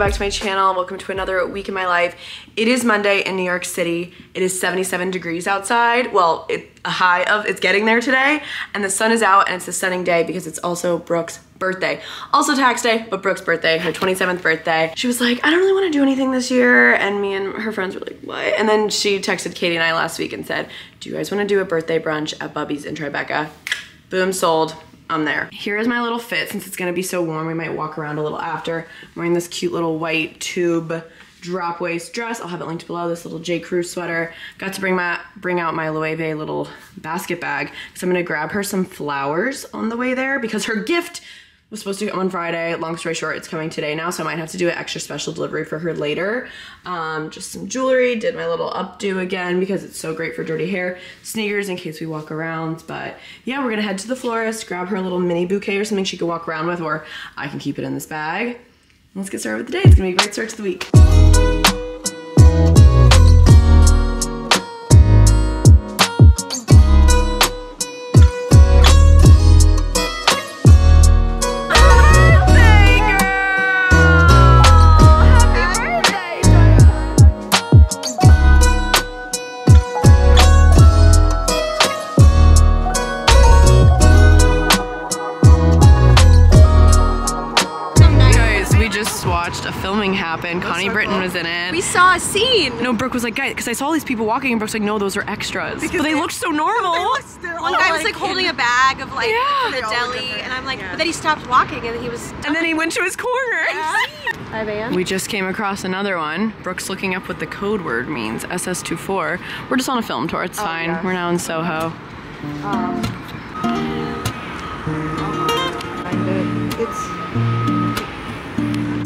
back to my channel. Welcome to another week in my life. It is Monday in New York City. It is 77 degrees outside. Well, it, a high of, it's getting there today. And the sun is out and it's a stunning day because it's also Brooke's birthday. Also tax day, but Brooke's birthday, her 27th birthday. She was like, I don't really want to do anything this year. And me and her friends were like, what? And then she texted Katie and I last week and said, do you guys want to do a birthday brunch at Bubby's in Tribeca? Boom, sold. I'm there. Here is my little fit. Since it's gonna be so warm, we might walk around a little after. I'm wearing this cute little white tube drop waist dress. I'll have it linked below. This little J. Crew sweater. Got to bring my bring out my Loewe little basket bag. So I'm gonna grab her some flowers on the way there because her gift was supposed to come on Friday. Long story short, it's coming today now, so I might have to do an extra special delivery for her later. Um, just some jewelry, did my little updo again because it's so great for dirty hair. Sneakers in case we walk around, but yeah, we're gonna head to the florist, grab her a little mini bouquet or something she can walk around with, or I can keep it in this bag. Let's get started with the day. It's gonna be a great start to the week. A scene. No, Brooke was like, guys, because I saw all these people walking, and Brooke's like, no, those are extras. but they, looked so normal. One guy was like holding a bag of like Yeah. the deli, and I'm like, but then he stopped walking, and he was. and then he went to his corner. Hi, man. We just came across another one. Brooke's looking up what the code word means, SS24. We're just on a film tour, it's fine. yeah. We're now in Soho. It's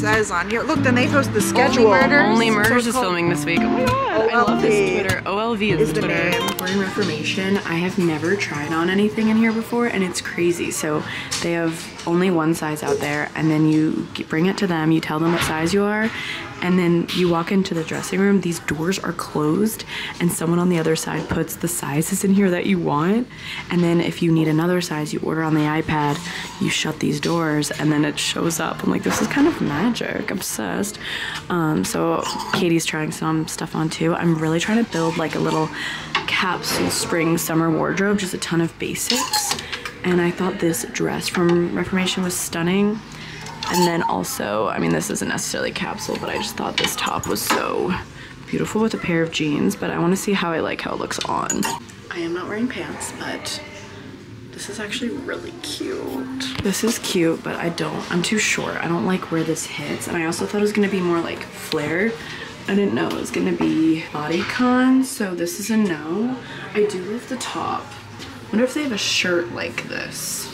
it says on here. Look, then they post the schedule. Murders? Only So Murders is filming this week. Oh my god, I love this OLV Twitter. OLV is, is the the Twitter. name. We're in Reformation. I have never tried on anything in here before, and it's crazy. So they have only one size out there, and then you bring it to them. You tell them what size you are, and then you walk into the dressing room. These doors are closed, and someone on the other side puts the sizes in here that you want. And then if you need another size, you order on the iPad. You shut these doors, and then it shows up. I'm like, this is kind of magic. Obsessed. Um, so Katie's trying some stuff on too. I'm really trying to build like a little capsule spring summer wardrobe, just a ton of basics. And I thought this dress from Reformation was stunning. And then also, I mean, this isn't necessarily capsule, but I just thought this top was so beautiful with a pair of jeans. But I want to see how I like how it looks on. I am not wearing pants, but this is actually really cute. This is cute, but I don't, I'm too short. I don't like where this hits. And I also thought it was gonna be more like flared. I didn't know it was gonna be bodycon, so this is a no. I do love the top. Wonder if they have a shirt like this.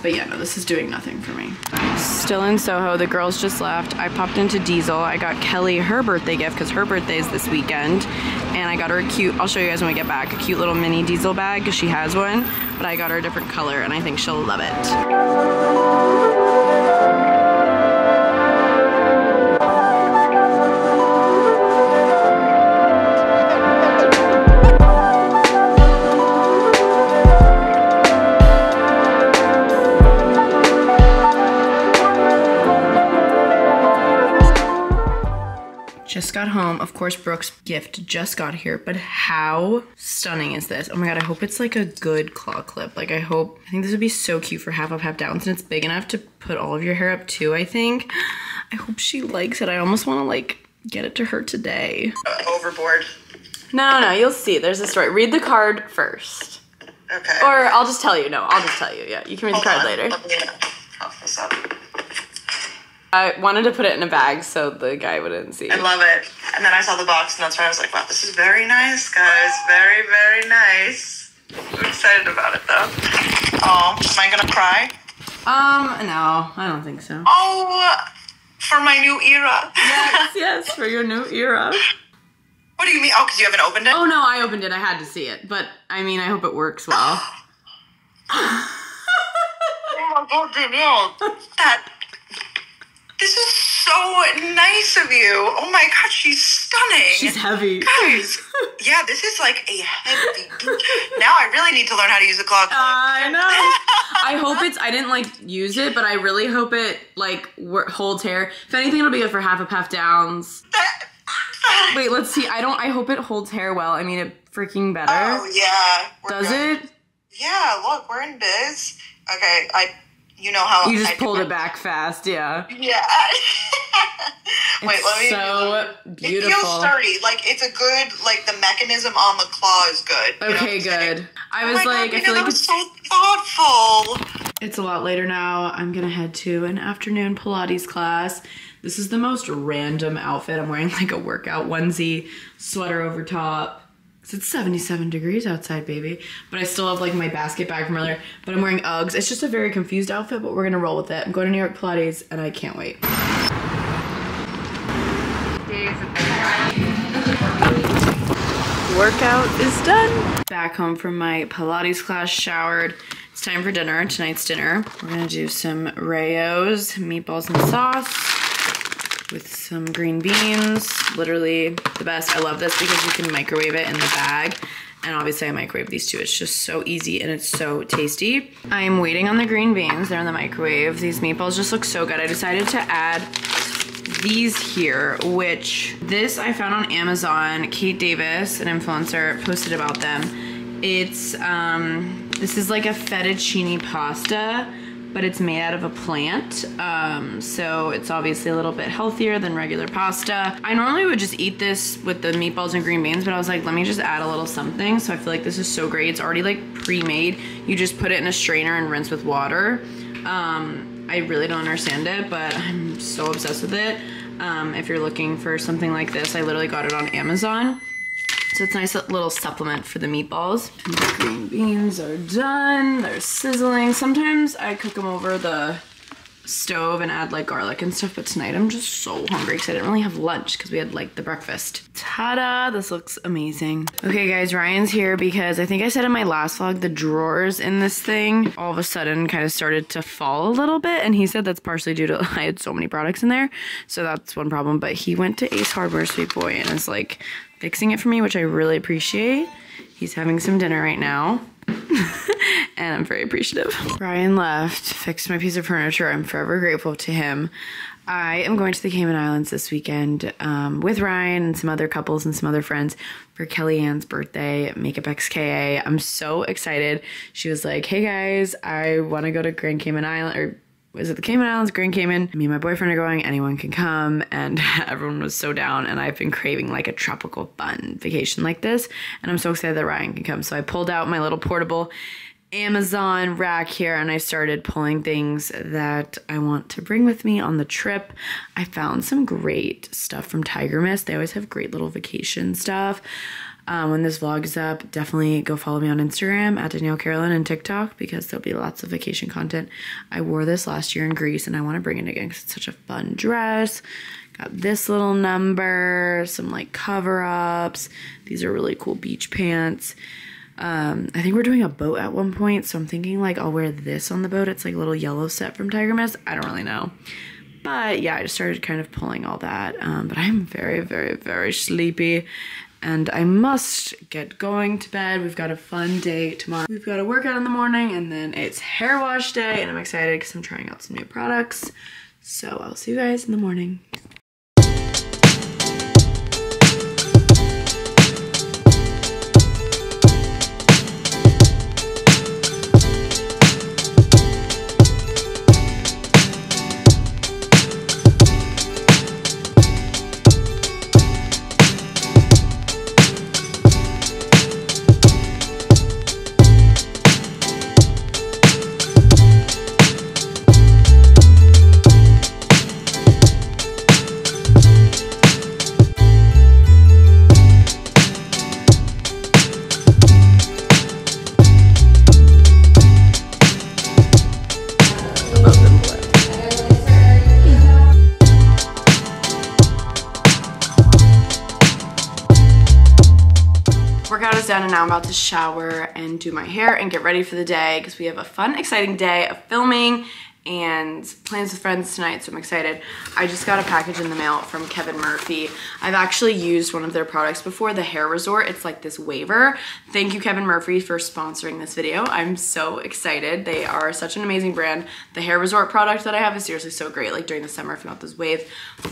But yeah, no, this is doing nothing for me. Still in Soho, the girls just left. I popped into Diesel. I got Kelly her birthday gift because her birthday is this weekend. And I got her a cute, I'll show you guys when we get back, a cute little mini Diesel bag because she has one. But I got her a different color and I think she'll love it. Just got home. Of course, Brooke's gift just got here, but how stunning is this? Oh my god, I hope it's like a good claw clip. Like, I hope, I think this would be so cute for half up, half downs, and it's big enough to put all of your hair up too, I think. I hope she likes it. I almost want to like get it to her today. overboard. No, no, you'll see. There's a story. Read the card first. Okay. Or I'll just tell you. No, I'll just tell you. Yeah, you can read the card on, later. Let me puff this up. I wanted to put it in a bag so the guy wouldn't see. I love it. And then I saw the box, and that's when I was like, wow, this is very nice, guys. Very, very nice. I'm excited about it, though. Oh, am I gonna cry? Um, no, I don't think so. Oh, for my new era. yes, yes, for your new era. What do you mean? Oh, because you haven't opened it? Oh no, I opened it. I had to see it, but I mean, I hope it works well. Oh my god, Danielle. That. This is so nice of you. Oh my god, she's stunning. She's heavy. Guys, yeah, this is like a heavy. now I really need to learn how to use a clock. I know. I hope it's. I didn't like use it, but I really hope it like holds hair. If anything, it'll be good for half a puff downs. Wait, let's see. I don't. I hope it holds hair well. I mean, it freaking better. Oh yeah. Does good. it? Yeah. Look, we're in biz. Okay, I. You know how You just I pulled it back fast. Yeah. Yeah. Wait, let me. So um, It beautiful. feels sturdy. Like it's a good. Like the mechanism on the claw is good. You know what Okay, good. I Oh was God, like, I feel like was it's so thoughtful. It's a lot later now. I'm gonna head to an afternoon Pilates class. This is the most random outfit. I'm wearing like a workout onesie, sweater over top. It's 77 degrees outside, baby. But I still have like my basket bag from earlier. But I'm wearing Uggs. It's just a very confused outfit, but we're gonna roll with it. I'm going to New York Pilates and I can't wait. Workout is done. Back home from my Pilates class, showered. It's time for dinner. Tonight's dinner. We're gonna do some Rao's, meatballs and sauce with some green beans. Literally the best. I love this because you can microwave it in the bag. And obviously I microwave these two. It's just so easy and it's so tasty. I'm waiting on the green beans. They're in the microwave. These meatballs just look so good. I decided to add these here, which this I found on Amazon. Kate Davis, an influencer, posted about them. It's, um, this is like a fettuccine pasta, but it's made out of a plant. Um, so it's obviously a little bit healthier than regular pasta. I normally would just eat this with the meatballs and green beans, but I was like, let me just add a little something. So I feel like this is so great. It's already like pre-made. You just put it in a strainer and rinse with water. Um, I really don't understand it, but I'm so obsessed with it. Um, if you're looking for something like this, I literally got it on Amazon. So it's a nice little supplement for the meatballs. And the green beans are done. They're sizzling. Sometimes I cook them over the stove and add like garlic and stuff, but tonight I'm just so hungry because I didn't really have lunch because we had like the breakfast. Ta-da! This looks amazing. Okay guys, Ryan's here because I think I said in my last vlog, the drawers in this thing all of a sudden kind of started to fall a little bit and he said that's partially due to I had so many products in there. So that's one problem, but he went to Ace Hardware, sweet boy, and is like fixing it for me, which I really appreciate. He's having some dinner right now. and I'm very appreciative. Ryan left, fixed my piece of furniture. I'm forever grateful to him. I am going to the Cayman Islands this weekend um, with Ryan and some other couples and some other friends for Kellyanne's birthday, Makeup XKA. I'm so excited. She was like, hey guys, I want to go to Grand Cayman Island, or was it the Cayman Islands, Grand Cayman? Me and my boyfriend are going, anyone can come. And everyone was so down. And I've been craving like a tropical fun vacation like this. And I'm so excited that Ryan can come. So I pulled out my little portable Amazon rack here and I started pulling things that I want to bring with me on the trip. I found some great stuff from Tiger Mist. They always have great little vacation stuff. Um, when this vlog is up, definitely go follow me on Instagram at Danielle Carolan and TikTok because there'll be lots of vacation content. I wore this last year in Greece and I want to bring it again because it's such a fun dress. Got this little number, some like cover ups. These are really cool beach pants. Um, I think we're doing a boat at one point, so I'm thinking like I'll wear this on the boat. It's like a little yellow set from Tiger Mist. I don't really know. But yeah, I just started kind of pulling all that. Um, but I'm very, very, very sleepy. And I must get going to bed. We've got a fun day tomorrow. We've got a workout in the morning and then it's hair wash day. And I'm excited because I'm trying out some new products. So I'll see you guys in the morning. Now I'm about to shower and do my hair and get ready for the day because we have a fun, exciting day of filming and plans with friends tonight, so I'm excited. I just got a package in the mail from Kevin Murphy. I've actually used one of their products before, the Hair Resort. It's like this waver. Thank you, Kevin Murphy, for sponsoring this video. I'm so excited. They are such an amazing brand. The Hair Resort product that I have is seriously so great, like during the summer if you want those waves.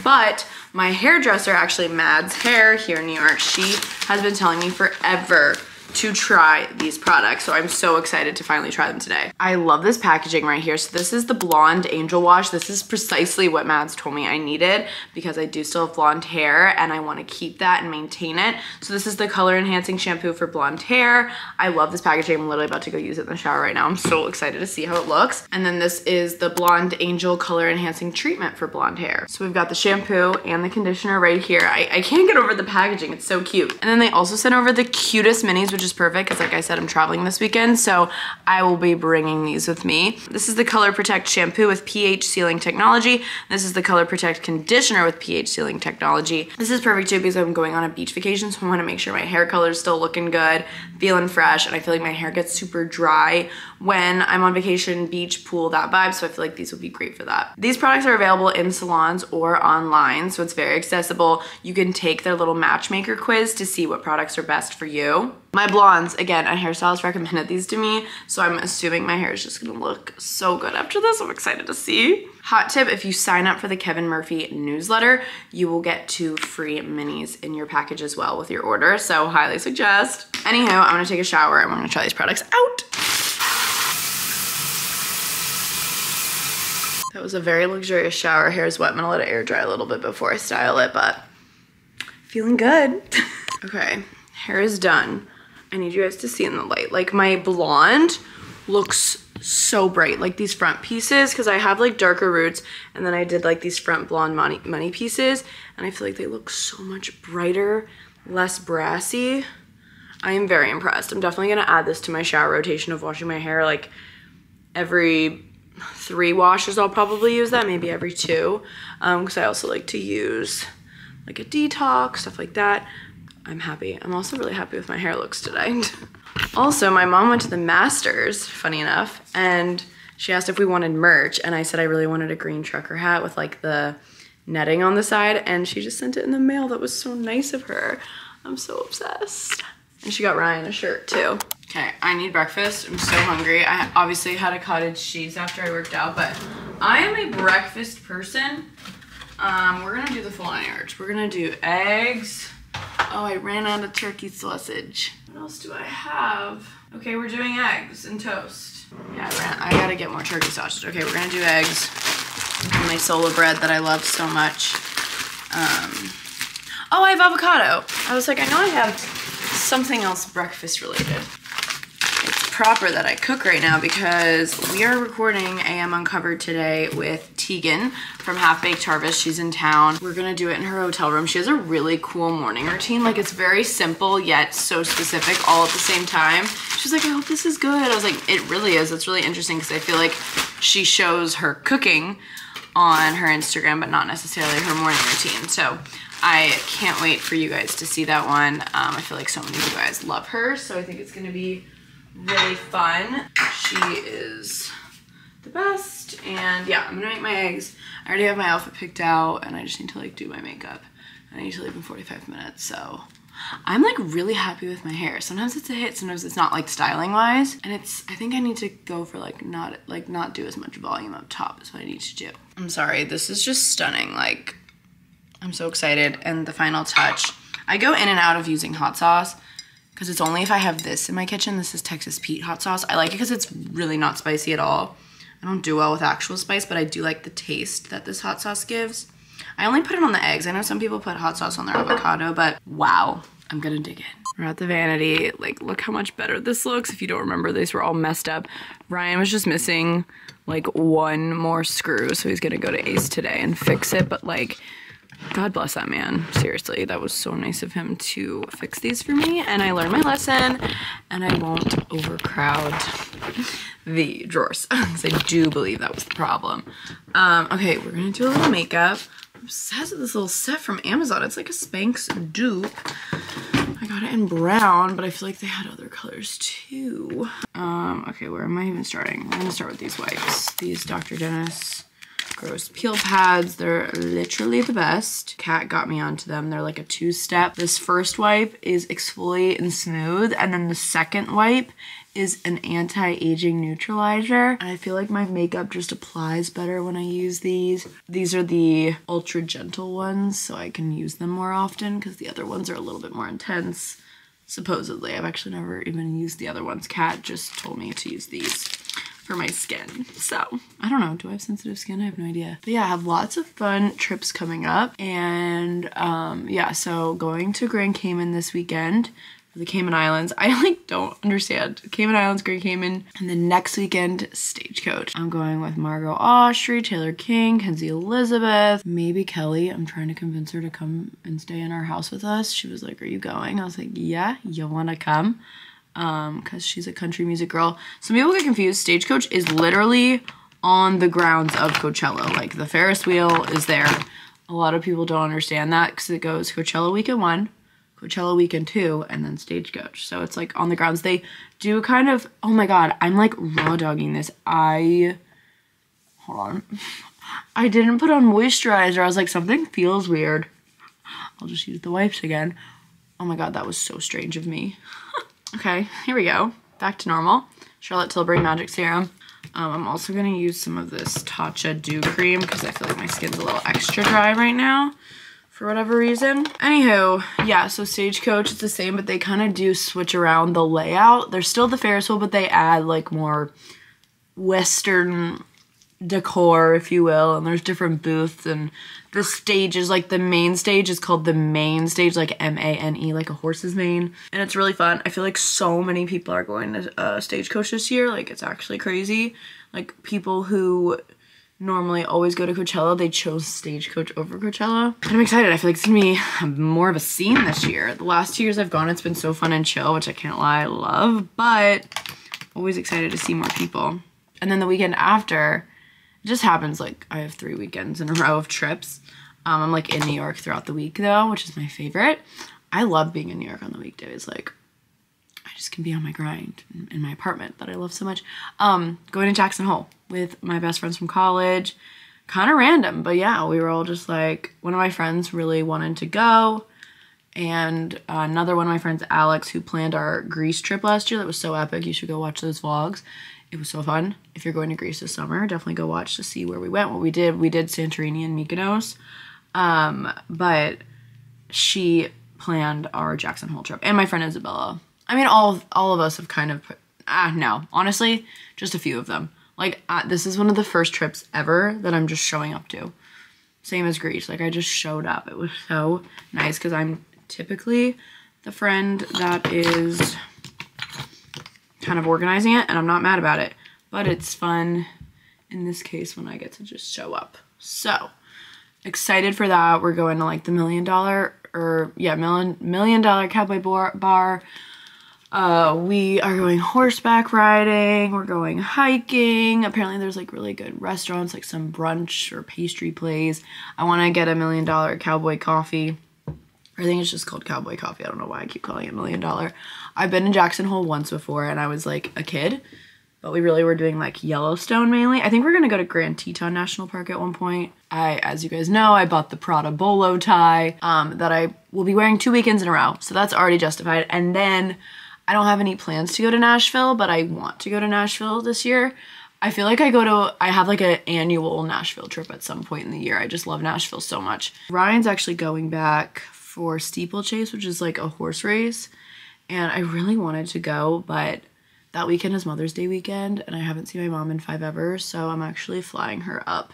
But my hairdresser, actually Mads Hair here in New York, she has been telling me forever to try these products. So I'm so excited to finally try them today. I love this packaging right here. So this is the Blonde Angel Wash. This is precisely what Mads told me I needed because I do still have blonde hair and I wanna keep that and maintain it. So this is the color enhancing shampoo for blonde hair. I love this packaging. I'm literally about to go use it in the shower right now. I'm so excited to see how it looks. And then this is the Blonde Angel color enhancing treatment for blonde hair. So we've got the shampoo and the conditioner right here. I, I can't get over the packaging. It's so cute. And then they also sent over the cutest minis, which is perfect because like I said, I'm traveling this weekend. So I will be bringing these with me. This is the Color Protect shampoo with pH sealing technology. This is the Color Protect conditioner with pH sealing technology. This is perfect too because I'm going on a beach vacation. So I want to make sure my hair color is still looking good, feeling fresh. And I feel like my hair gets super dry when I'm on vacation, beach, pool, that vibe. So I feel like these would be great for that. These products are available in salons or online. So it's very accessible. You can take their little matchmaker quiz to see what products are best for you. My blondes, again, a hairstylist recommended these to me, so I'm assuming my hair is just gonna look so good after this. I'm excited to see. Hot tip, if you sign up for the Kevin Murphy newsletter, you will get two free minis in your package as well with your order, so highly suggest. Anywho, I'm gonna take a shower and we're gonna try these products out. That was a very luxurious shower. Hair is wet. I'm gonna let it air dry a little bit before I style it, but feeling good. okay, hair is done. I need you guys to see in the light. Like my blonde looks so bright. Like these front pieces, because I have like darker roots and then I did like these front blonde money, money pieces and I feel like they look so much brighter, less brassy. I am very impressed. I'm definitely gonna add this to my shower rotation of washing my hair like every three washes I'll probably use that, maybe every two. Um, because I also like to use like a detox, stuff like that. I'm happy. I'm also really happy with my hair looks today. also, my mom went to the Masters, funny enough, and she asked if we wanted merch, and I said I really wanted a green trucker hat with like the netting on the side, and she just sent it in the mail. That was so nice of her. I'm so obsessed. And she got Ryan a shirt too. Okay, I need breakfast. I'm so hungry. I obviously had a cottage cheese after I worked out, but I am a breakfast person. Um, we're gonna do the full on urge. We're gonna do eggs, Oh, I ran out of turkey sausage. What else do I have? Okay, we're doing eggs and toast. Yeah, I, ran, I gotta get more turkey sausage. Okay, we're gonna do eggs. My solo bread that I love so much. Um, oh, I have avocado. I was like, I know I have something else breakfast related proper that I cook right now because we are recording AM Uncovered today with Tieghan from Half Baked Harvest. She's in town. We're gonna do it in her hotel room. She has a really cool morning routine. Like it's very simple yet so specific all at the same time. She's like, I hope this is good. I was like, it really is. It's really interesting because I feel like she shows her cooking on her Instagram, but not necessarily her morning routine. So I can't wait for you guys to see that one. Um, I feel like so many of you guys love her, so I think it's gonna be really fun. She is the best. And yeah, I'm gonna make my eggs. I already have my outfit picked out and I just need to like do my makeup. I need to leave in 45 minutes, so. I'm like really happy with my hair. Sometimes it's a hit, sometimes it's not like styling wise. And it's, I think I need to go for like not, like not do as much volume up top is what I need to do. I'm sorry, this is just stunning. Like, I'm so excited. And the final touch. I go in and out of using hot sauce because it's only if I have this in my kitchen. This is Texas Pete hot sauce. I like it because it's really not spicy at all. I don't do well with actual spice, but I do like the taste that this hot sauce gives. I only put it on the eggs. I know some people put hot sauce on their avocado, but wow, I'm gonna dig in. We're at the vanity. Like, look how much better this looks. If you don't remember, these were all messed up. Ryan was just missing like one more screw, so he's gonna go to Ace today and fix it, but like, God bless that man. Seriously, that was so nice of him to fix these for me. And I learned my lesson and I won't overcrowd the drawers because I do believe that was the problem. Um, okay, we're gonna do a little makeup. obsessed with this little set from Amazon. It's like a Spanx dupe. I got it in brown, but I feel like they had other colors too. Um, okay, where am I even starting? I'm gonna start with these wipes. These Dr. Dennis gross peel pads. They're literally the best. Kat got me onto them. They're like a two-step. This first wipe is exfoliate and smooth, and then the second wipe is an anti-aging neutralizer. I feel like my makeup just applies better when I use these. These are the ultra gentle ones, so I can use them more often because the other ones are a little bit more intense. Supposedly. I've actually never even used the other ones. Kat just told me to use these for my skin. So, I don't know. Do I have sensitive skin? I have no idea. But yeah, I have lots of fun trips coming up. And um, yeah, so going to Grand Cayman this weekend the Cayman Islands. I like don't understand. Cayman Islands, Grand Cayman, and then next weekend, Stagecoach. I'm going with Margot Ostrey, Taylor King, Kenzie Elizabeth, maybe Kelly. I'm trying to convince her to come and stay in our house with us. She was like, are you going? I was like, yeah, you wanna come? Um, cause she's a country music girl. Some people get confused. Stagecoach is literally on the grounds of Coachella. Like the Ferris wheel is there. A lot of people don't understand that because it goes Coachella weekend one, Coachella weekend two, and then Stagecoach. So it's like on the grounds. They do kind of, oh my God, I'm like raw dogging this. I, hold on. I didn't put on moisturizer. I was like, something feels weird. I'll just use the wipes again. Oh my God, that was so strange of me. Okay, here we go. Back to normal. Charlotte Tilbury Magic Serum. Um, I'm also going to use some of this Tatcha Dew Cream because I feel like my skin's a little extra dry right now for whatever reason. Anywho, yeah, so Stagecoach is the same, but they kind of do switch around the layout. They're still the Ferris wheel, but they add like more Western decor, if you will, and there's different booths and the stage is like the main stage is called the main stage, like M-A-N-E, like a horse's mane. And it's really fun. I feel like so many people are going to uh, Stagecoach this year. Like it's actually crazy. Like people who normally always go to Coachella, they chose Stagecoach over Coachella. And I'm excited. I feel like it's gonna be more of a scene this year. The last two years I've gone, it's been so fun and chill, which I can't lie, I love, but always excited to see more people. And then the weekend after, it just happens like I have three weekends in a row of trips. Um, I'm like in New York throughout the week though, which is my favorite. I love being in New York on the weekdays. Like I just can be on my grind in, my apartment that I love so much. Um, going to Jackson Hole with my best friends from college. Kind of random, but yeah, we were all just like, one of my friends really wanted to go. And uh, another one of my friends, Alex, who planned our Greece trip last year. That was so epic. You should go watch those vlogs. It was so fun. If you're going to Greece this summer, definitely go watch to see where we went. What we did, we did Santorini and Mykonos. Um, but she planned our Jackson Hole trip. And my friend Isabella. I mean, all, all of us have kind of, ah, no, honestly, just a few of them. Like, uh, this is one of the first trips ever that I'm just showing up to. Same as Greece. Like, I just showed up. It was so nice because I'm typically the friend that is kind of organizing it, and I'm not mad about it. But it's fun in this case when I get to just show up. So, excited for that. We're going to like the million dollar, or yeah, million, million dollar cowboy bar. bar uh, we are going horseback riding, we're going hiking. Apparently there's like really good restaurants, like some brunch or pastry place. I want to get a million dollar cowboy coffee. I think it's just called cowboy coffee. I don't know why I keep calling it million dollar. I've been in Jackson Hole once before and I was like a kid, but we really were doing like Yellowstone mainly. I think we're gonna go to Grand Teton National Park at one point. I, as you guys know, I bought the Prada bolo tie um, that I will be wearing two weekends in a row. So that's already justified. And then I don't have any plans to go to Nashville, but I want to go to Nashville this year. I feel like I go to, I have like an annual Nashville trip at some point in the year. I just love Nashville so much. Ryan's actually going back for steeplechase, which is like a horse race. And I really wanted to go, but that weekend is Mother's Day weekend and I haven't seen my mom in five ever. So I'm actually flying her up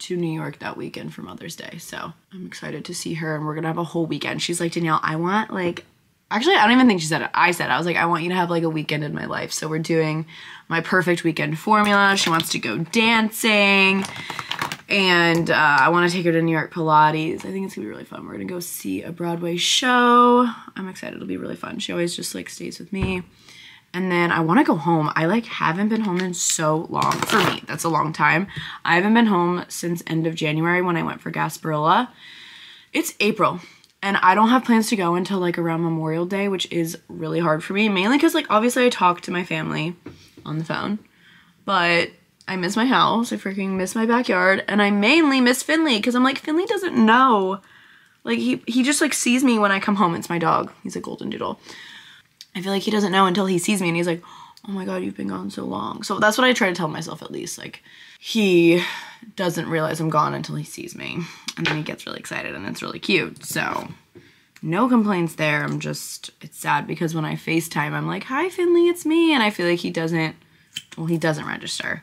to New York that weekend for Mother's Day. So I'm excited to see her and we're gonna have a whole weekend. She's like, Danielle, I want like Actually, I don't even think she said it. I said it. I was like, I want you to have like a weekend in my life. So we're doing my perfect weekend formula. She wants to go dancing. And uh, I want to take her to New York Pilates. I think it's gonna be really fun. We're gonna go see a Broadway show. I'm excited. It'll be really fun. She always just like stays with me. And then I want to go home. I like haven't been home in so long. For me, that's a long time. I haven't been home since end of January when I went for Gasparilla. It's April and I don't have plans to go until like around Memorial Day, which is really hard for me. Mainly because like obviously I talk to my family on the phone, but I miss my house. I freaking miss my backyard, and I mainly miss Finley because I'm like Finley doesn't know. Like he he just like sees me when I come home. It's my dog. He's a golden doodle. I feel like he doesn't know until he sees me and he's like, "Oh my god, you've been gone so long." So that's what I try to tell myself at least. Like he doesn't realize I'm gone until he sees me. And then he gets really excited and it's really cute. So no complaints there. I'm just it's sad because when I FaceTime, I'm like, "Hi Finley, it's me." And I feel like he doesn't well, he doesn't register.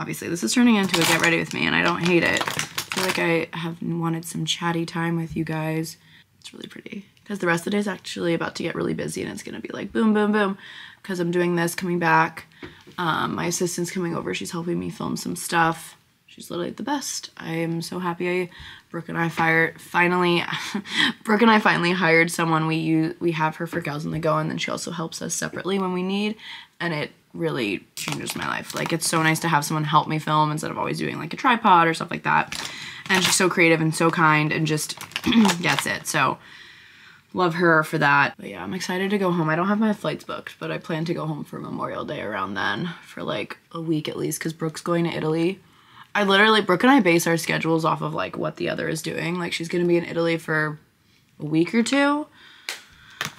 Obviously, this is turning into a get ready with me and I don't hate it. I feel like I have wanted some chatty time with you guys. It's really pretty because the rest of the day is actually about to get really busy and it's gonna be like boom, boom, boom because I'm doing this, coming back. Um, my assistant's coming over. She's helping me film some stuff. She's literally the best. I am so happy. I, Brooke and I fired finally. Brooke and I finally hired someone. We use we have her for Gals on the Go, and then she also helps us separately when we need. And it really changes my life. Like it's so nice to have someone help me film instead of always doing like a tripod or stuff like that. And she's so creative and so kind and just gets it. So love her for that. But yeah, I'm excited to go home. I don't have my flights booked, but I plan to go home for Memorial Day around then for like a week at least because Brooke's going to Italy. I literally, Brooke and I base our schedules off of like what the other is doing. Like she's to be in Italy for a week or two.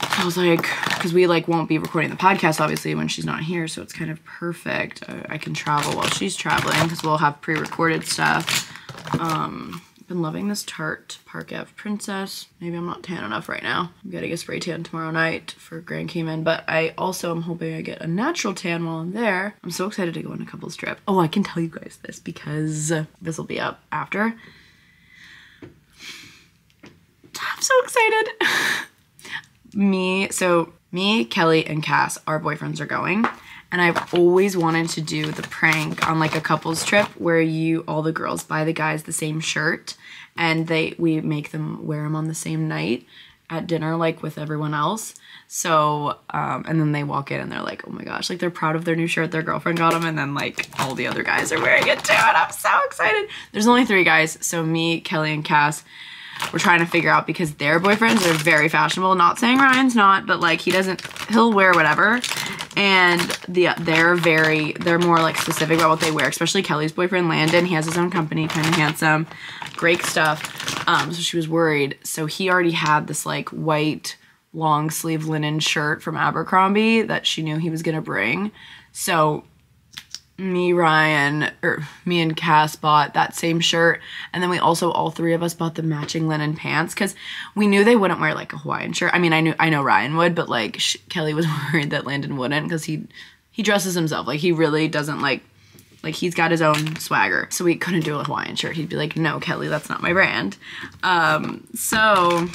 I was like, because we like won't be recording the podcast obviously when she's not here, so it's kind of perfect. I, I can travel while she's traveling because we'll have pre-recorded stuff. Um, been loving this Tarte Park Ave Princess. Maybe I'm not tan enough right now. I'm getting a spray tan tomorrow night for Grand Cayman, but I also am hoping I get a natural tan while I'm there. I'm so excited to go on a couple's trip. Oh, I can tell you guys this because this will be up after. I'm so excited. me, so me, Kelly, and Cass, our boyfriends are going. And I've always wanted to do the prank on like a couples trip where you, all the girls buy the guys the same shirt and they, we make them wear them on the same night at dinner, like with everyone else. So, um, and then they walk in and they're like, oh my gosh, like they're proud of their new shirt their girlfriend got them. And then like all the other guys are wearing it too. And I'm so excited. There's only three guys. So me, Kelly, and Cass we're trying to figure out because their boyfriends are very fashionable. Not saying Ryan's not, but like he doesn't, he'll wear whatever. And the they're very, they're more like specific about what they wear, especially Kelly's boyfriend, Landon. He has his own company, kind of handsome, great stuff. Um, so she was worried. So he already had this like white long sleeve linen shirt from Abercrombie that she knew he was going to bring. So me, Ryan, or me and Cass bought that same shirt. And then we also, all three of us bought the matching linen pants because we knew they wouldn't wear like a Hawaiian shirt. I mean, I knew, I know Ryan would, but like Kelly was worried that Landon wouldn't because he, he dresses himself. Like he really doesn't like, like he's got his own swagger. So we couldn't do a Hawaiian shirt. He'd be like, no, Kelly, that's not my brand. Um, so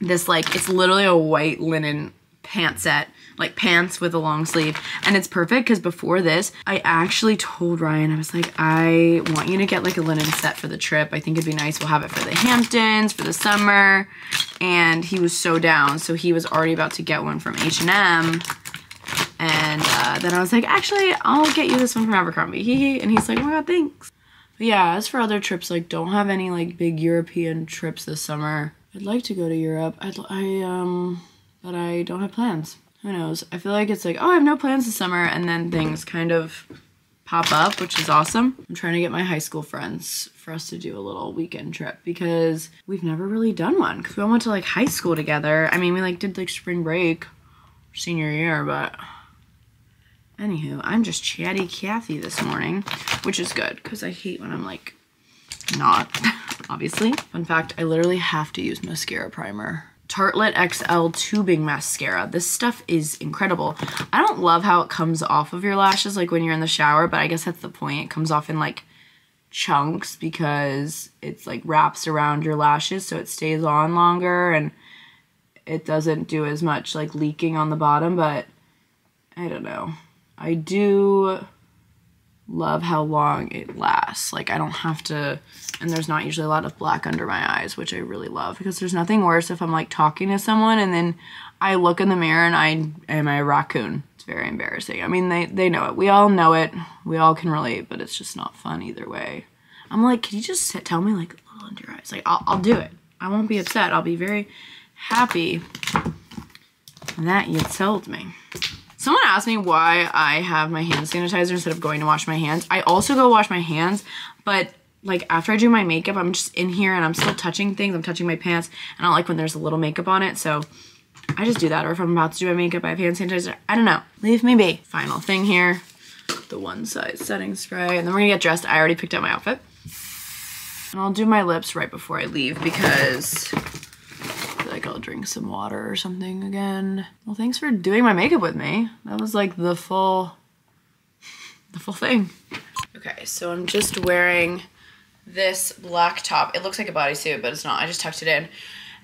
this like, it's literally a white linen pant set like pants with a long sleeve. And it's perfect because before this I actually told Ryan I was like I want you to get like a linen set for the trip. I think it'd be nice. We'll have it for the Hamptons for the summer. And he was so down. So he was already about to get one from H&M and uh, then I was like actually I'll get you this one from Abercrombie. And he's like oh my god thanks. But yeah as for other trips like don't have any like big European trips this summer. I'd like to go to Europe. I'd, I um but I don't have plans who knows? I feel like it's like, oh, I have no plans this summer, and then things kind of pop up, which is awesome. I'm trying to get my high school friends for us to do a little weekend trip because we've never really done one because we all went to like high school together. I mean, we like did like spring break senior year, but anywho, I'm just chatty Cathy this morning, which is good because I hate when I'm like not, obviously. Fun fact, I literally have to use mascara primer Tartelette XL tubing mascara. This stuff is incredible. I don't love how it comes off of your lashes like when you're in the shower, but I guess that's the point. It comes off in like chunks because it's like wraps around your lashes so it stays on longer and it doesn't do as much like leaking on the bottom, but I don't know. I do love how long it lasts. Like I don't have to, and there's not usually a lot of black under my eyes, which I really love because there's nothing worse if I'm like talking to someone and then I look in the mirror and I am a raccoon. It's very embarrassing. I mean, they, they know it. We all know it. We all can relate, but it's just not fun either way. I'm like, can you just sit, tell me like little under your eyes? Like, I'll, I'll do it. I won't be upset. I'll be very happy that you told me. Someone asked me why I have my hand sanitizer instead of going to wash my hands. I also go wash my hands, but like after I do my makeup, I'm just in here and I'm still touching things. I'm touching my pants. And I like when there's a little makeup on it. So I just do that. Or if I'm about to do my makeup, I have hand sanitizer. I don't know. Leave me be. Final thing here. The one size setting spray. And then we're gonna get dressed. I already picked out my outfit. And I'll do my lips right before I leave because like I'll drink some water or something again. Well, thanks for doing my makeup with me. That was like the full, the full thing. Okay, so I'm just wearing this black top. It looks like a bodysuit, but it's not. I just tucked it in.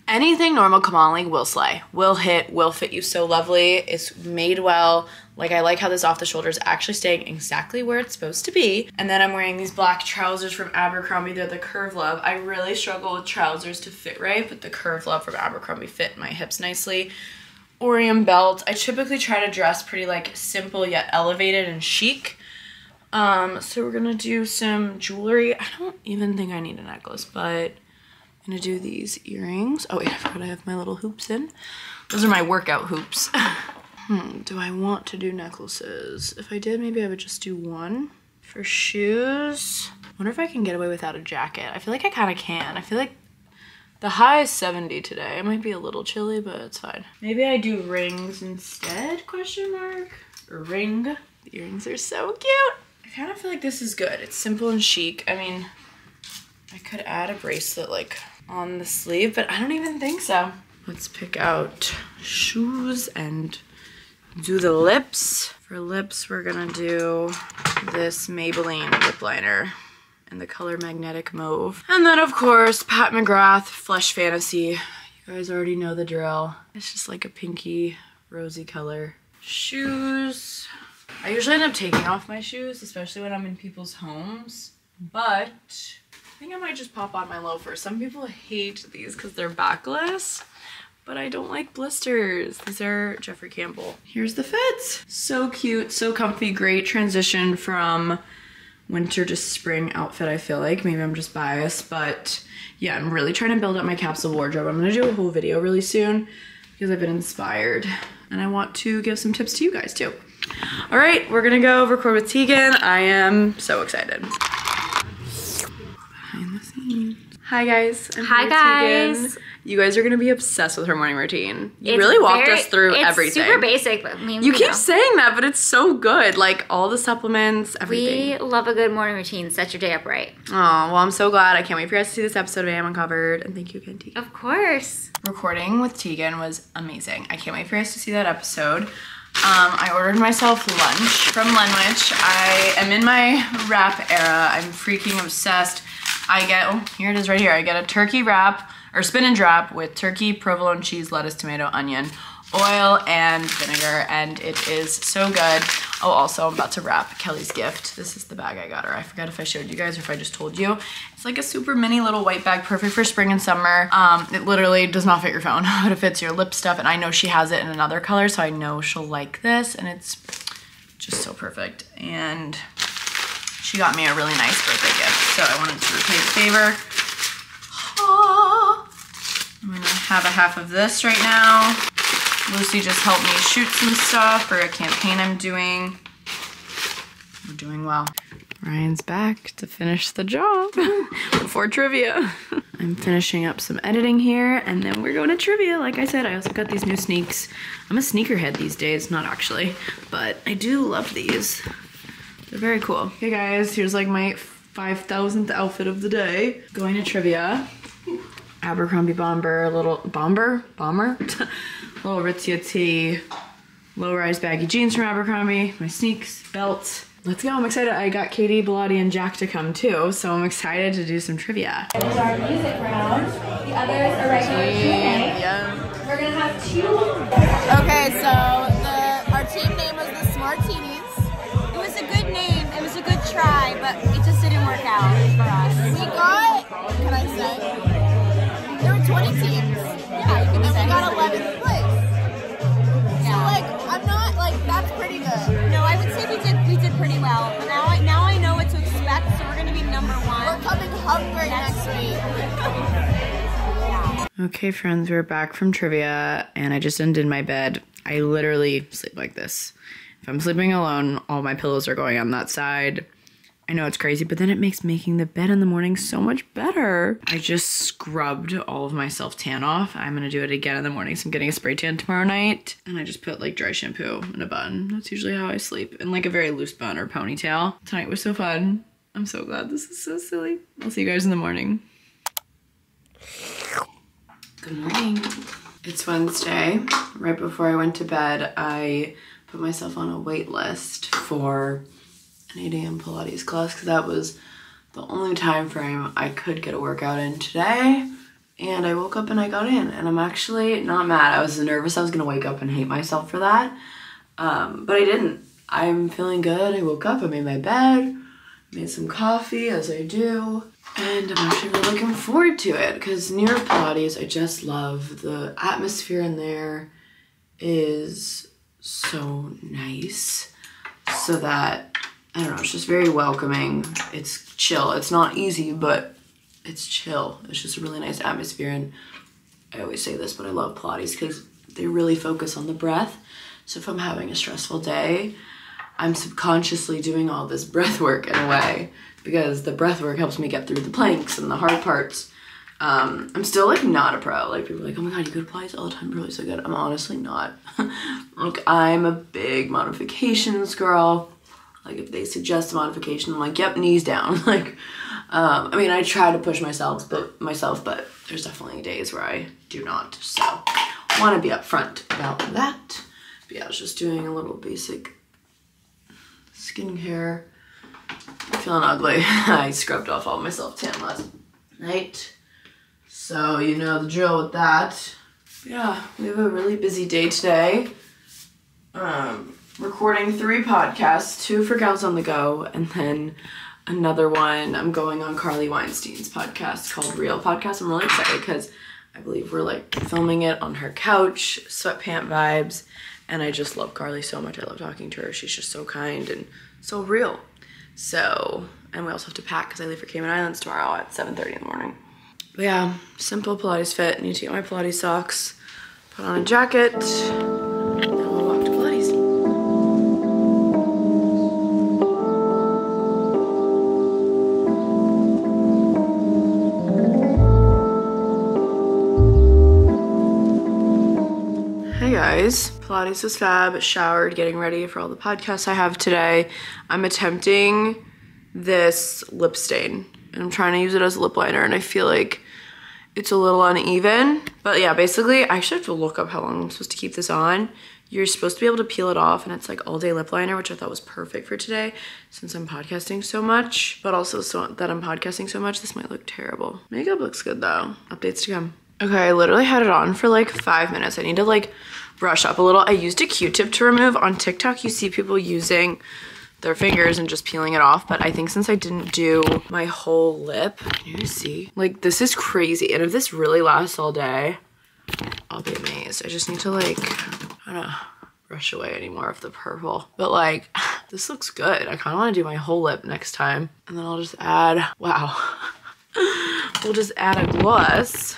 Anything Norma Kamali will slay, will hit, will fit you so lovely. It's made well. Like I like how this off the shoulder is actually staying exactly where it's supposed to be. And then I'm wearing these black trousers from Abercrombie. They're the Curve Love. I really struggle with trousers to fit right, but the Curve Love from Abercrombie fit my hips nicely. Aureum belt. I typically try to dress pretty like simple yet elevated and chic. Um, so we're gonna do some jewelry. I don't even think I need a necklace, but I'm gonna do these earrings. Oh yeah, I forgot I have my little hoops in. Those are my workout hoops. hmm, do I want to do necklaces? If I did, maybe I would just do one. For shoes, I wonder if I can get away without a jacket. I feel like I kind of can. I feel like the high is 70 today. It might be a little chilly, but it's fine. Maybe I do rings instead, question mark? Ring. The earrings are so cute. I kind of feel like this is good. It's simple and chic. I mean, I could add a bracelet like on the sleeve, but I don't even think so. Let's pick out shoes and do the lips. For lips, we're gonna do this Maybelline lip liner in the color Magnetic Mauve. And then of course, Pat McGrath Flesh Fantasy. You guys already know the drill. It's just like a pinky rosy color. Shoes. I usually end up taking off my shoes, especially when I'm in people's homes, but I think I might just pop on my loafers. Some people hate these because they're backless, but I don't like blisters. These are Jeffrey Campbell. Here's the fits. So cute, so comfy, great transition from winter to spring outfit, I feel like. Maybe I'm just biased, but yeah, I'm really trying to build up my capsule wardrobe. I'm gonna do a whole video really soon because I've been inspired and I want to give some tips to you guys too. All right, we're gonna go record with Tieghan. I am so excited. Hi guys. I'm Hi guys. Tieghan. You guys are gonna be obsessed with her morning routine. You it's really walked very, us through everything. it's everything. Super basic, but I mean, you, you keep know. saying that, but it's so good. Like all the supplements, everything. We love a good morning routine. Set your day up right. Oh well, I'm so glad. I can't wait for you guys to see this episode of AM Uncovered. And thank you again, Tieghan. Of course. Recording with Tieghan was amazing. I can't wait for you guys to see that episode. Um, I ordered myself lunch from Lenwich. I am in my wrap era. I'm freaking obsessed I get, oh, here it is right here. I get a turkey wrap or spin and drop with turkey, provolone cheese, lettuce, tomato, onion, oil, and vinegar, and it is so good. Oh, also, I'm about to wrap Kelly's gift. This is the bag I got her. I forgot if I showed you guys or if I just told you. It's like a super mini little white bag, perfect for spring and summer. Um, it literally does not fit your phone, but it fits your lip stuff, and I know she has it in another color, so I know she'll like this, and it's just so perfect. And she got me a really nice birthday gift, so I wanted to repay the favor. I'm gonna have a half of this right now. Lucy just helped me shoot some stuff for a campaign I'm doing. We're doing well. Ryan's back to finish the job before trivia. I'm finishing up some editing here and then we're going to trivia. Like I said, I also got these new sneaks. I'm a sneakerhead these days, not actually, but I do love these. They're very cool. Hey guys, here's like my 5,000th outfit of the day. Going to trivia. Abercrombie bomber, little bomber, bomber, little Aritzia tee, low-rise baggy jeans from Abercrombie, my sneaks, belt. Let's go, I'm excited. I got Katie, Bilotti, and Jack to come too, so I'm excited to do some trivia. This is our music round. The others are regular Q&A. Yeah. We're gonna have two. Okay, so the, our team name was the Smartinis It was a good name, it was a good try, but it just didn't work out for us. We got, can I say? 20 teams. Yeah, you can and say. we got 11th place. Yeah. So like, I'm not like that's pretty good. No, I would say we did we did pretty well. But now I now I know what to expect. So we're gonna be number one. We're coming hungry next, next week. Okay, friends, we're back from trivia, and I just ended my bed. I literally sleep like this. If I'm sleeping alone, all my pillows are going on that side. I know it's crazy, but then it makes making the bed in the morning so much better. I just scrubbed all of my self tan off. I'm gonna do it again in the morning, so I'm getting a spray tan tomorrow night. And I just put like dry shampoo in a bun. That's usually how I sleep, in like a very loose bun or ponytail. Tonight was so fun. I'm so glad this is so silly. I'll see you guys in the morning. Good morning. It's Wednesday. Right before I went to bed, I put myself on a wait list for an 8 a.m. Pilates class because that was the only time frame I could get a workout in today. And I woke up and I got in, and I'm actually not mad. I was nervous I was gonna wake up and hate myself for that, um, but I didn't. I'm feeling good. I woke up, I made my bed, made some coffee as I do, and I'm actually really looking forward to it because York Pilates, I just love the atmosphere in there is so nice so that I don't know, it's just very welcoming. It's chill. It's not easy, but it's chill. It's just a really nice atmosphere and I always say this, but I love Pilates because they really focus on the breath. So if I'm having a stressful day, I'm subconsciously doing all this breath work in a way because the breath work helps me get through the planks and the hard parts. Um, I'm still like not a pro. Like people are like, oh my god, you go to Pilates all the time, really so good. I'm honestly not. like I'm a big modifications girl. Like if they suggest a modification, I'm like, yep, knees down. like, um, I mean, I try to push myself, but myself, but there's definitely days where I do not. So, want to be upfront about that. But yeah, I was just doing a little basic skincare. Feeling ugly. I scrubbed off all my self tan last night. So you know the drill with that. Yeah, we have a really busy day today. Um, recording three podcasts, two for Gals on the Go, and then another one. I'm going on Carly Weinstein's podcast called Real Podcast. I'm really excited because I believe we're like filming it on her couch, sweatpant vibes, and I just love Carly so much. I love talking to her. She's just so kind and so real. So, and we also have to pack because I leave for Cayman Islands tomorrow at 7:30 in the morning. But yeah, simple Pilates fit. Need to get my Pilates socks, put on a jacket, guys, Pilates was fab, showered, getting ready for all the podcasts I have today. I'm attempting this lip stain and I'm trying to use it as a lip liner and I feel like it's a little uneven. But yeah, basically, I should have to look up how long I'm supposed to keep this on. You're supposed to be able to peel it off and it's like all day lip liner, which I thought was perfect for today since I'm podcasting so much. But also so that I'm podcasting so much, this might look terrible. Makeup looks good though. Updates to come. Okay, I literally had it on for like five minutes. I need to like brush up a little. I used a Q-tip to remove. On TikTok, you see people using their fingers and just peeling it off. But I think since I didn't do my whole lip, can you see? Like this is crazy. And if this really lasts all day, I'll be amazed. I just need to like, I don't know, brush away any more of the purple. But like, this looks good. I kind of want to do my whole lip next time. And then I'll just add, wow. we'll just add a gloss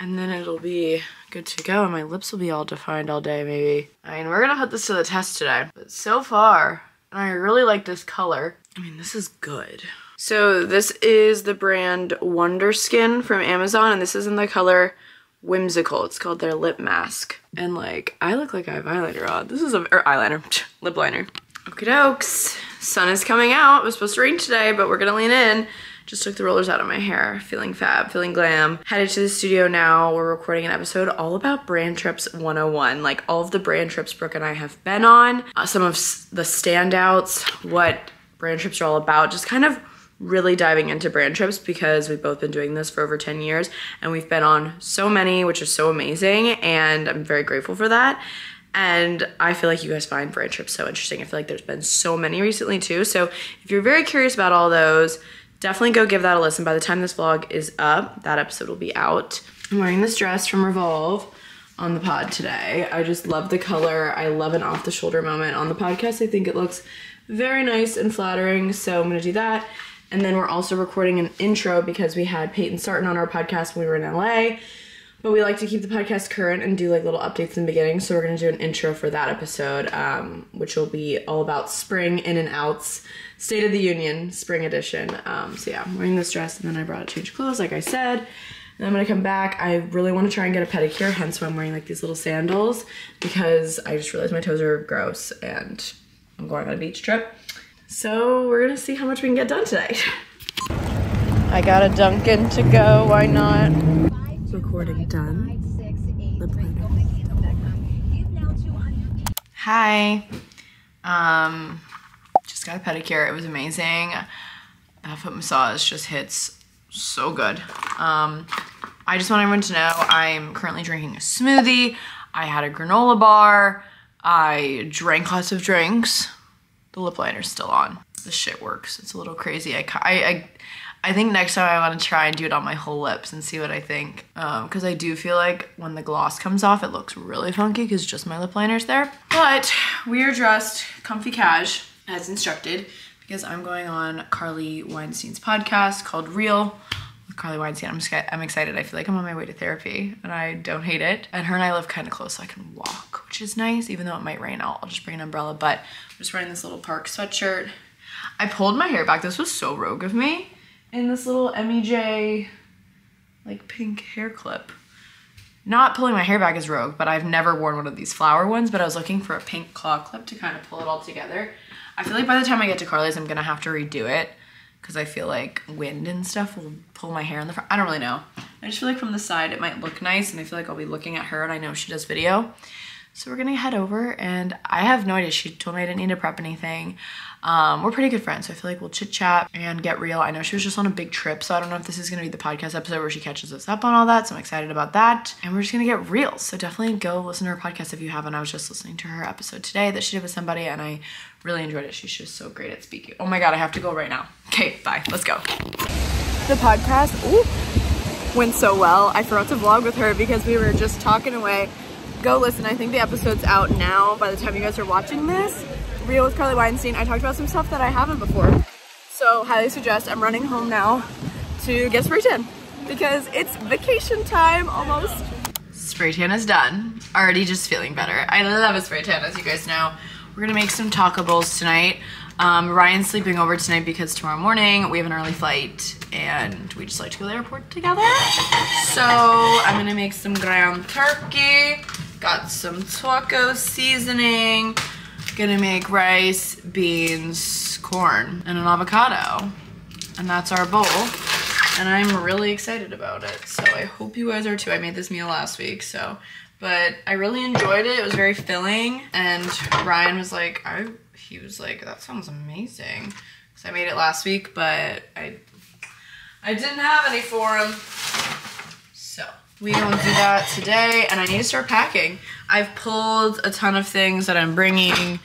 and then it'll be good to go and my lips will be all defined all day maybe. I mean, we're gonna put this to the test today. But so far, I really like this color. I mean, this is good. So this is the brand Wonderskin from Amazon and this is in the color Whimsical. It's called their lip mask. And like, I look like I have eyeliner on. This is a, or eyeliner, lip liner. Okie dokes. Sun is coming out. It was supposed to rain today, but we're gonna lean in. Just took the rollers out of my hair. Feeling fab, feeling glam. Headed to the studio now. We're recording an episode all about brand trips 101. Like all of the brand trips Brooke and I have been on. Uh, some of the standouts, what brand trips are all about. Just kind of really diving into brand trips because we've both been doing this for over 10 years and we've been on so many, which is so amazing. And I'm very grateful for that. And I feel like you guys find brand trips so interesting. I feel like there's been so many recently too. So if you're very curious about all those, definitely go give that a listen. By the time this vlog is up, that episode will be out. I'm wearing this dress from Revolve on the pod today. I just love the color. I love an off the shoulder moment on the podcast. I think it looks very nice and flattering. So I'm gonna do that. And then we're also recording an intro because we had Payton Sartain on our podcast when we were in LA. But we like to keep the podcast current and do like little updates in the beginning. So we're gonna do an intro for that episode, um, which will be all about spring in and outs, State of the Union, spring edition. Um, so yeah, I'm wearing this dress and then I brought a change of clothes, like I said. And I'm gonna come back. I really want to try and get a pedicure, hence why I'm wearing like these little sandals because I just realized my toes are gross and I'm going on a beach trip. So we're gonna see how much we can get done today. I got a Dunkin' to go. Why not? Recording done. Hi. Um, just got a pedicure. It was amazing. That foot massage just hits so good. Um, I just want everyone to know I'm currently drinking a smoothie. I had a granola bar. I drank lots of drinks. The lip liner's still on. The shit works. It's a little crazy. I, I, I, I think next time I want to try and do it on my whole lips and see what I think. Um, because I do feel like when the gloss comes off, it looks really funky because just my lip liner's there. But we are dressed comfy cash as instructed because I'm going on Carly Weinstein's podcast called Real with Carly Weinstein. I'm, I'm excited. I feel like I'm on my way to therapy and I don't hate it. And her and I live kind of close so I can walk, which is nice. Even though it might rain out, I'll just bring an umbrella. But I'm just wearing this little park sweatshirt. I pulled my hair back. This was so rogue of me. In this little MEJ like pink hair clip. Not pulling my hair back is rogue, but I've never worn one of these flower ones, but I was looking for a pink claw clip to kind of pull it all together. I feel like by the time I get to Carly's, I'm gonna have to redo it because I feel like wind and stuff will pull my hair in the front. I don't really know. I just feel like from the side it might look nice and I feel like I'll be looking at her and I know she does video. So we're gonna head over and I have no idea. She told me I didn't need to prep anything. Um, we're pretty good friends, so I feel like we'll chit chat and get real. I know she was just on a big trip, so I don't know if this is gonna be the podcast episode where she catches us up on all that. So I'm excited about that. And we're just gonna get real. So definitely go listen to her podcast if you haven't. I was just listening to her episode today that she did with somebody and I really enjoyed it. She's just so great at speaking. Oh my god, I have to go right now. Okay, bye. Let's go. The podcast ooh, went so well. I forgot to vlog with her because we were just talking away. Go listen. I think the episode's out now by the time you guys are watching this. Real with Carly Weinstein. I talked about some stuff that I haven't before. So highly suggest. I'm running home now to get spray tan because it's vacation time almost. Spray tan is done. Already just feeling better. I love a spray tan, as you guys know. We're gonna make some taco bowls tonight. Um, Ryan's sleeping over tonight because tomorrow morning we have an early flight and we just like to go to the airport together. So I'm gonna make some ground turkey. Got some taco seasoning. Gonna make rice, beans, corn, and an avocado. And that's our bowl. And I'm really excited about it. So I hope you guys are too. I made this meal last week, so but I really enjoyed it. It was very filling, and Ryan was like, I he was like, that sounds amazing. So I made it last week, but I I didn't have any for him. So we don't do that today, and I need to start packing. I've pulled a ton of things that I'm bringing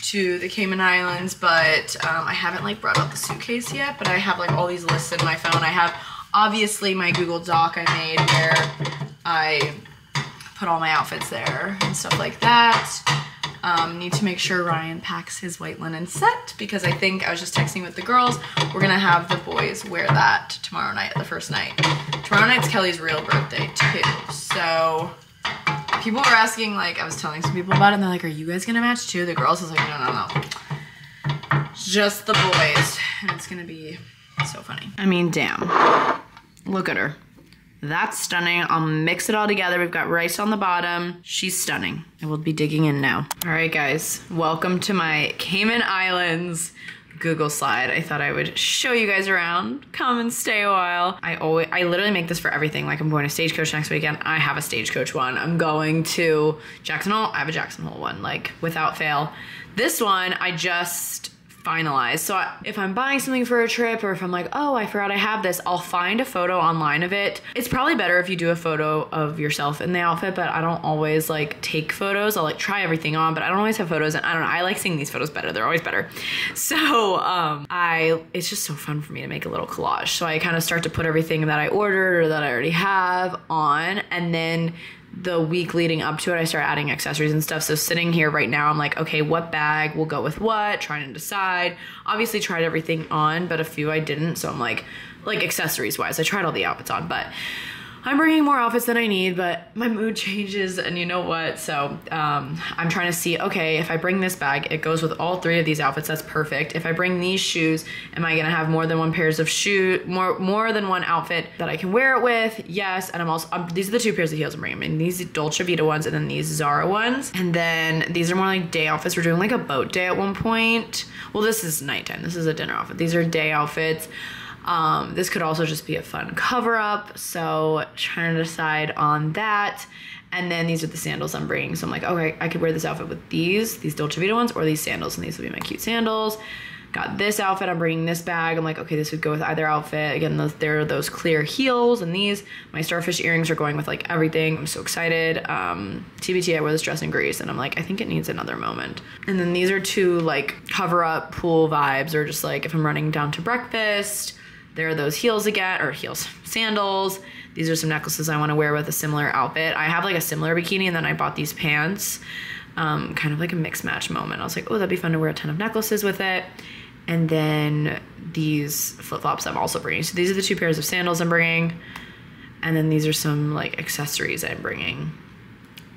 to the Cayman Islands, but um, I haven't like brought out the suitcase yet, but I have like all these lists in my phone. I have obviously my Google Doc I made where I put all my outfits there and stuff like that. Um, need to make sure Ryan packs his white linen set because I think I was just texting with the girls. We're gonna have the boys wear that tomorrow night, the first night. Tomorrow night's Kelly's real birthday too. So people were asking, like, I was telling some people about it and they're like, are you guys gonna match too? The girls was like, no, no, no. Just the boys. And it's gonna be so funny. I mean, damn. Look at her. That's stunning. I'll mix it all together. We've got rice on the bottom. She's stunning. I will be digging in now. All right, guys. Welcome to my Cayman Islands Google slide. I thought I would show you guys around. Come and stay a while. I always, I literally make this for everything. Like I'm going to Stagecoach next weekend. I have a Stagecoach one. I'm going to Jackson Hole. I have a Jackson Hole one. Like without fail. This one I just finalized. So I, if I'm buying something for a trip or if I'm like, oh, I forgot I have this, I'll find a photo online of it. It's probably better if you do a photo of yourself in the outfit, but I don't always like take photos. I'll like try everything on, but I don't always have photos and I don't know. I like seeing these photos better. They're always better. So um, I, it's just so fun for me to make a little collage. So I kind of start to put everything that I ordered or that I already have on and then the week leading up to it, I start adding accessories and stuff. So sitting here right now, I'm like, okay, what bag will go with what? Trying to decide. Obviously, tried everything on, but a few I didn't. So I'm like, like accessories wise, I tried all the outfits on, but I'm bringing more outfits than I need, but my mood changes, and you know what? So um, I'm trying to see. Okay, if I bring this bag, it goes with all three of these outfits. That's perfect. If I bring these shoes, am I gonna have more than one pairs of shoe, more more than one outfit that I can wear it with? Yes. And I'm also um, these are the two pairs of heels I'm bringing. I mean, these Dolce Vita ones, and then these Zara ones. And then these are more like day outfits. We're doing like a boat day at one point. Well, this is nighttime. This is a dinner outfit. These are day outfits. Um, this could also just be a fun cover up. So trying to decide on that. And then these are the sandals I'm bringing. So I'm like, okay, I could wear this outfit with these, these Dolce Vita ones, or these sandals, and these will be my cute sandals. Got this outfit, I'm bringing this bag. I'm like, okay, this would go with either outfit. Again, those, there are those clear heels and these. My starfish earrings are going with like everything. I'm so excited. Um, TBT, I wear this dress in Greece, and I'm like, I think it needs another moment. And then these are two like cover up pool vibes, or just like if I'm running down to breakfast, there are those heels again, or heels, sandals. These are some necklaces I want to wear with a similar outfit. I have like a similar bikini, and then I bought these pants, um, kind of like a mix match moment. I was like, oh, that'd be fun to wear a ton of necklaces with it. And then these flip flops I'm also bringing. So these are the two pairs of sandals I'm bringing. And then these are some like accessories I'm bringing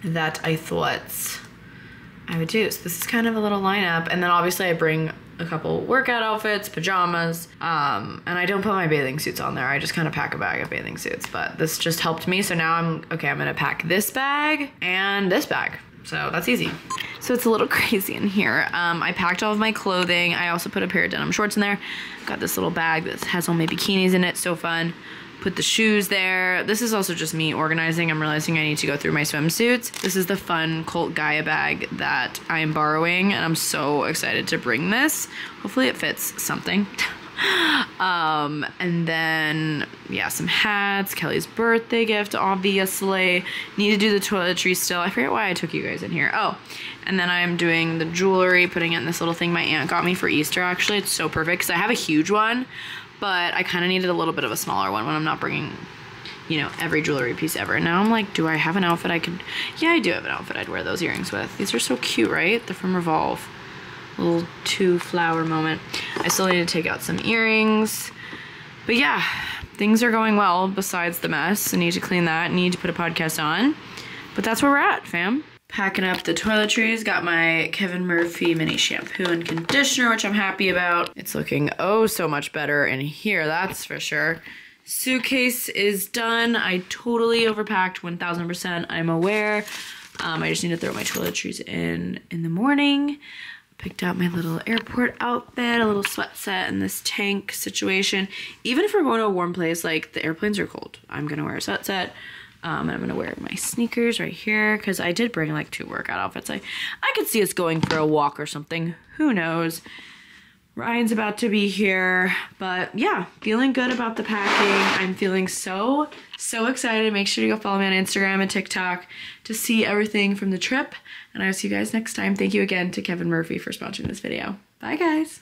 that I thought I would do. So this is kind of a little lineup. And then obviously I bring a couple workout outfits, pajamas, um, and I don't put my bathing suits on there. I just kind of pack a bag of bathing suits, but this just helped me. So now I'm, okay, I'm gonna pack this bag and this bag. So that's easy. So it's a little crazy in here. Um, I packed all of my clothing. I also put a pair of denim shorts in there. Got this little bag that has all my bikinis in it, so fun put the shoes there. This is also just me organizing. I'm realizing I need to go through my swimsuits. This is the fun Cult Gaia bag that I'm borrowing and I'm so excited to bring this. Hopefully it fits something. um, and then, yeah, some hats, Kelly's birthday gift, obviously. Need to do the toiletries still. I forget why I took you guys in here. Oh, and then I'm doing the jewelry, putting it in this little thing my aunt got me for Easter, actually. It's so perfect because I have a huge one, but I kind of needed a little bit of a smaller one when I'm not bringing, you know, every jewelry piece ever. And now I'm like, do I have an outfit I could, yeah, I do have an outfit I'd wear those earrings with. These are so cute, right? They're from Revolve. Little two flower moment. I still need to take out some earrings. But yeah, things are going well besides the mess. I need to clean that, I need to put a podcast on. But that's where we're at, fam. Packing up the toiletries, got my Kevin Murphy mini shampoo and conditioner, which I'm happy about. It's looking oh so much better in here, that's for sure. Suitcase is done. I totally overpacked 1000%, I'm aware. Um, I just need to throw my toiletries in in the morning. Picked out my little airport outfit, a little sweat set, and this tank situation. Even if we're going to a warm place, like the airplanes are cold, I'm gonna wear a sweat set. Um, and I'm gonna wear my sneakers right here because I did bring like two workout outfits. I, I could see us going for a walk or something. Who knows? Ryan's about to be here, but yeah, feeling good about the packing. I'm feeling so, so excited. Make sure to go follow me on Instagram and TikTok to see everything from the trip. And I'll see you guys next time. Thank you again to Kevin Murphy for sponsoring this video. Bye guys.